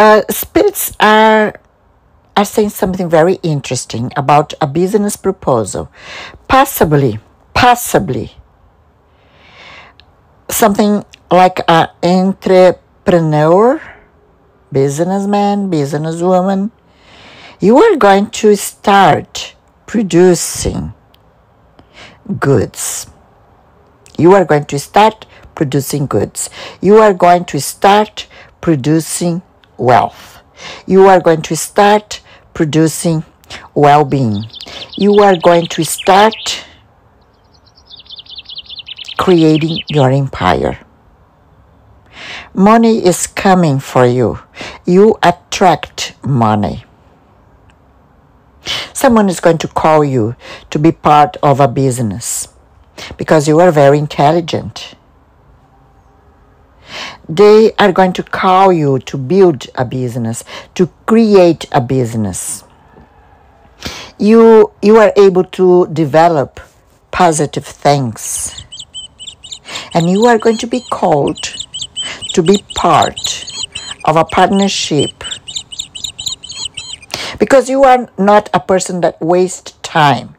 Uh, spirits are are saying something very interesting about a business proposal. Possibly, possibly something like an entrepreneur, businessman, businesswoman. You are going to start producing goods. You are going to start producing goods. You are going to start producing wealth. You are going to start producing well being. You are going to start creating your empire. Money is coming for you. You attract money. Someone is going to call you to be part of a business because you are very intelligent. They are going to call you to build a business, to create a business. You, you are able to develop positive things. And you are going to be called to be part of a partnership. Because you are not a person that wastes time.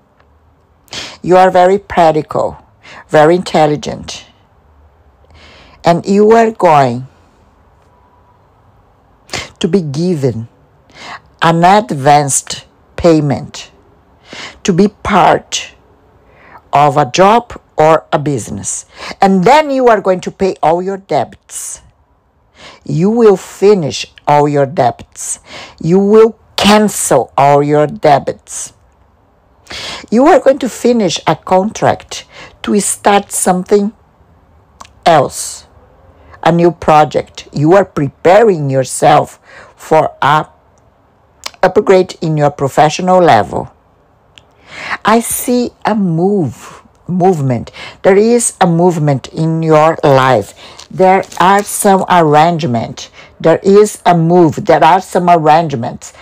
You are very practical, very intelligent and you are going to be given an advanced payment to be part of a job or a business. And then you are going to pay all your debts. You will finish all your debts. You will cancel all your debts. You are going to finish a contract to start something else a new project. You are preparing yourself for a upgrade in your professional level. I see a move, movement. There is a movement in your life. There are some arrangement. There is a move. There are some arrangements.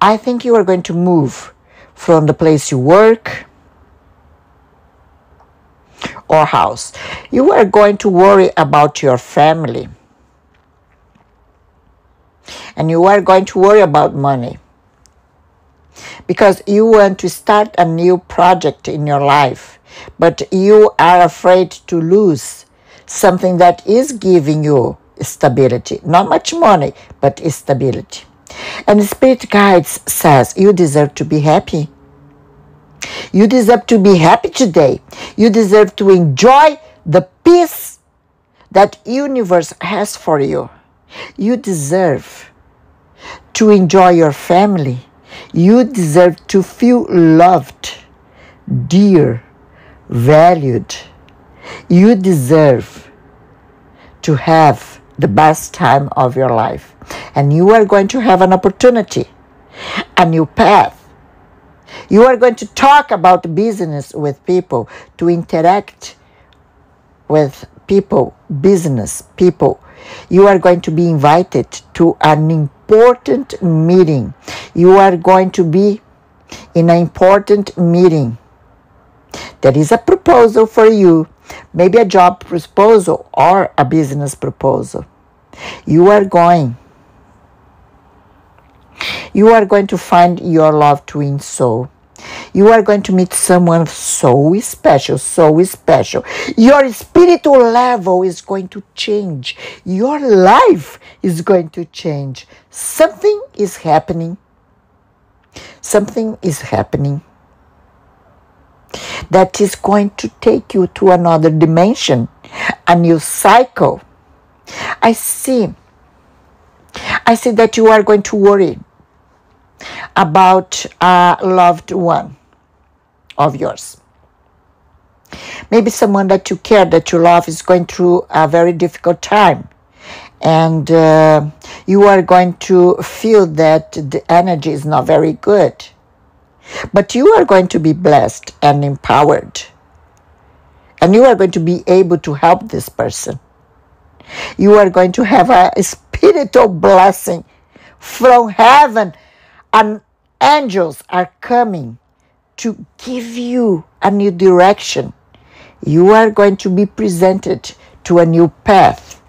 I think you are going to move from the place you work or house. You are going to worry about your family. And you are going to worry about money. Because you want to start a new project in your life, but you are afraid to lose something that is giving you stability. Not much money, but stability. And Spirit Guides says you deserve to be happy. You deserve to be happy today. You deserve to enjoy the peace that universe has for you. You deserve to enjoy your family. You deserve to feel loved, dear, valued. You deserve to have the best time of your life. And you are going to have an opportunity, a new path you are going to talk about business with people, to interact with people, business people. You are going to be invited to an important meeting. You are going to be in an important meeting. There is a proposal for you, maybe a job proposal or a business proposal. You are going you are going to find your love twin soul. You are going to meet someone so special, so special. Your spiritual level is going to change. Your life is going to change. Something is happening. Something is happening that is going to take you to another dimension, a new cycle. I see. I see that you are going to worry about a loved one of yours. Maybe someone that you care, that you love, is going through a very difficult time. And uh, you are going to feel that the energy is not very good. But you are going to be blessed and empowered. And you are going to be able to help this person. You are going to have a spiritual blessing from heaven and angels are coming to give you a new direction. You are going to be presented to a new path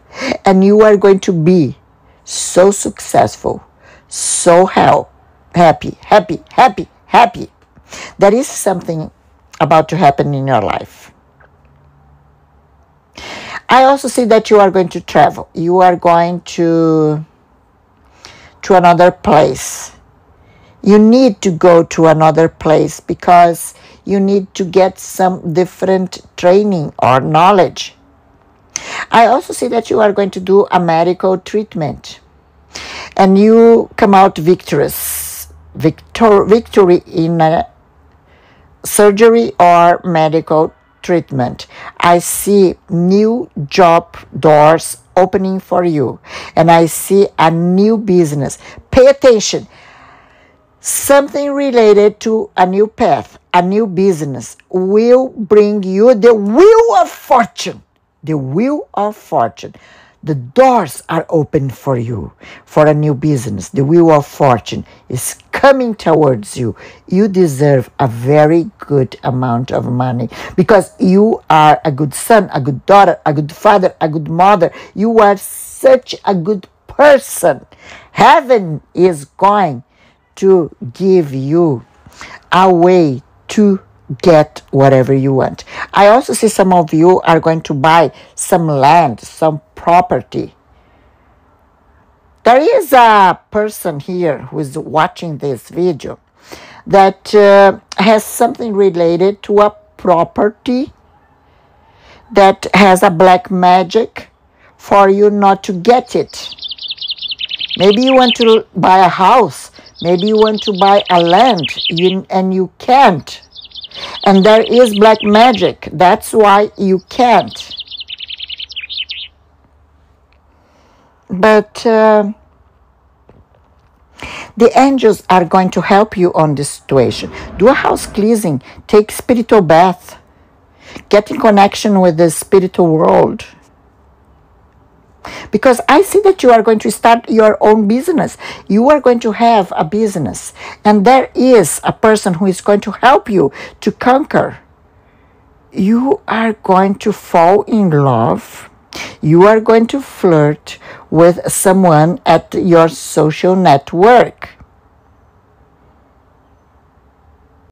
and you are going to be so successful, so help, happy, happy, happy, happy. There is something about to happen in your life. I also see that you are going to travel. You are going to to another place. You need to go to another place because you need to get some different training or knowledge. I also see that you are going to do a medical treatment and you come out victorious, victor, victory in a surgery or medical treatment. I see new job doors opening for you and I see a new business. Pay attention. Something related to a new path, a new business will bring you the wheel of fortune. The wheel of fortune. The doors are open for you for a new business. The wheel of fortune is coming towards you. You deserve a very good amount of money because you are a good son, a good daughter, a good father, a good mother. You are such a good person. Heaven is going to give you a way to get whatever you want. I also see some of you are going to buy some land, some property. There is a person here who is watching this video that uh, has something related to a property that has a black magic for you not to get it. Maybe you want to buy a house, maybe you want to buy a land and you can't and there is black magic. That's why you can't. But uh, the angels are going to help you on this situation. Do a house cleansing, take spiritual bath, get in connection with the spiritual world because I see that you are going to start your own business. You are going to have a business, and there is a person who is going to help you to conquer. You are going to fall in love. You are going to flirt with someone at your social network.